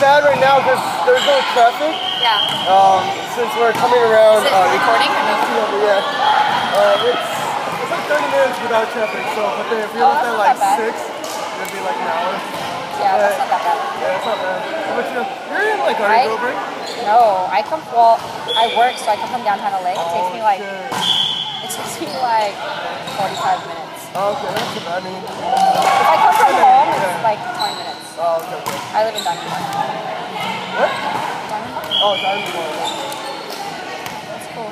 bad right now because there's no traffic. Yeah. Um, since we're coming around. Is uh, recording or no? Yeah. Uh, it's, it's like 30 minutes without traffic. So, but then if you Oh, left at like 6, it'd be like an hour. Yeah, that's not that bad. Yeah, it's not bad. About you? You're in like Argo, right? No, I come, well, I work, so I come from downtown LA. It takes me like, Okay. it takes me like 45 minutes. Oh, okay, that's bad. I mean, If I come from home, it's like 20 minutes. Oh, okay, okay. I live in Diamond Bar. What? Diamond Bar? Oh, Diamond Bar. That's cool.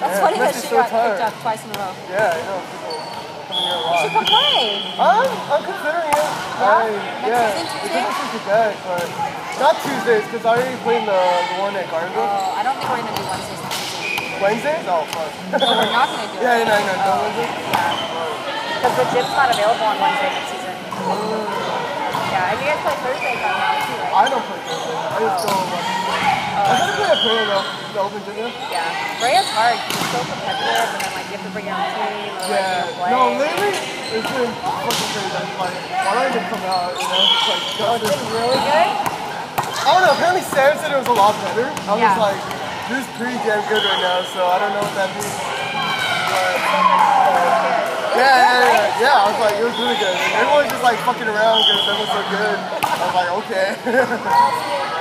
That's Yeah, funny that she so got tired. picked up twice in a row. Yeah, I know. People coming here a You should come play. I'm, I'm considering it. Yeah? I, Next yeah. season, It's Tuesday? interesting to but not Tuesdays because I already played the, the one at Gardenville. Oh, I don't think we're gonna do Wednesdays Tuesdays. Wednesdays? Oh, fuck. No, we're not gonna do it. Oh, yeah, yeah, no, no, no Oh, Wednesdays? Because the gym's not available on Wednesday next season. Yeah, and you guys play Thursday time now too, right? I don't play Thursday. I just go watch. I gotta play a player though. The open gym. yeah? Freya's hard. She's so competitive, and then like you have to bring your own team or like you Yeah. play. No, lately it's been fucking crazy. I'm like, why don't I just come out? You know, it's like Oh, just, it's really good. I don't know. Apparently Sam said it was a lot better. I was Yeah. like, this is pretty damn good right now. So I don't know what that means. But, yeah, yeah, yeah, yeah. I was like, it was really good. And everyone's just like fucking around because was so good. I was like, okay.